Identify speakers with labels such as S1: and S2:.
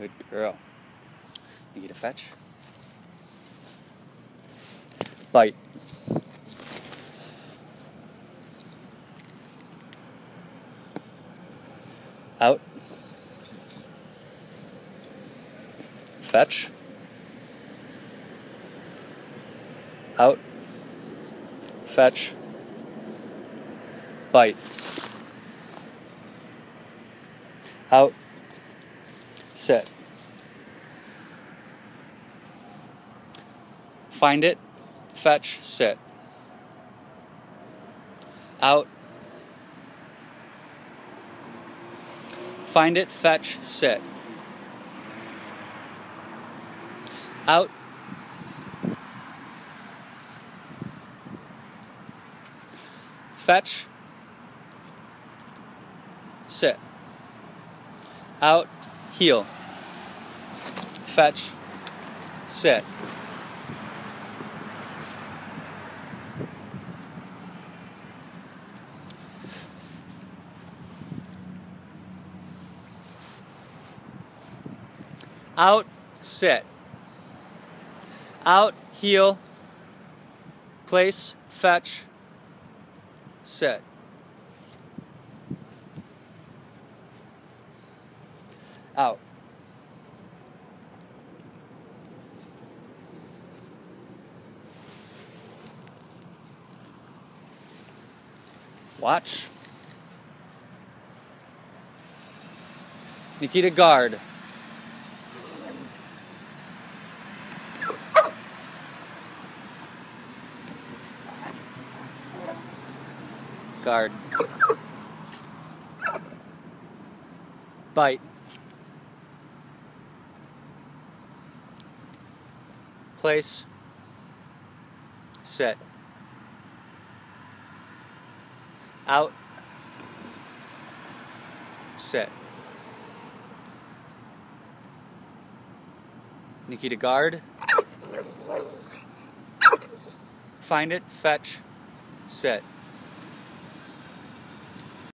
S1: Good girl. Nikita fetch. Bite. Out. Fetch. Out. Fetch. Bite. Out. Sit. Find it. Fetch. Sit. Out. Find it. Fetch. Sit. Out. Fetch. Sit. Out. Heel. Fetch. Sit. Out. Sit. Out. Heel. Place. Fetch. Sit. Out. Watch. Nikita guard. Guard. Bite. Place. Sit. Out. Sit. Nikita guard. Find it, fetch, sit.